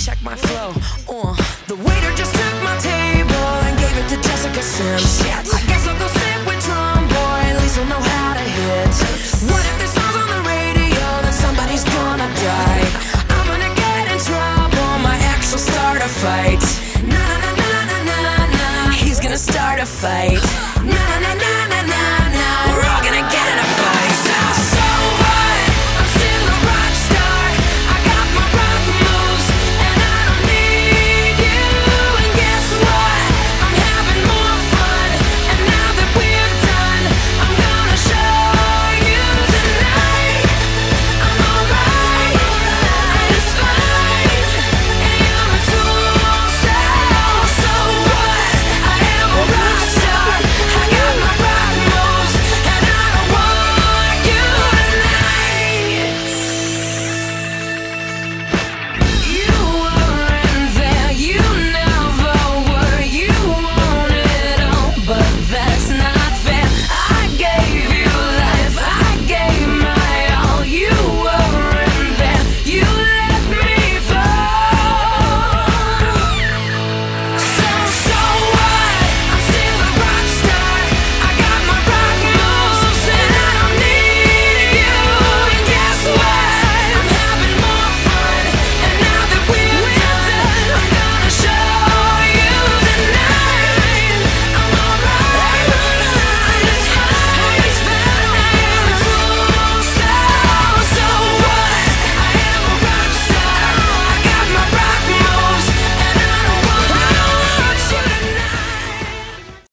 check my flow. Uh, the waiter just took my table and gave it to Jessica Sims. I guess I'll go sit with Tromboy, At least I'll know how to hit. What if this song's on the radio? Then somebody's gonna die. I'm gonna get in trouble. My ex will start a fight. Na na na na na na. He's gonna start a fight.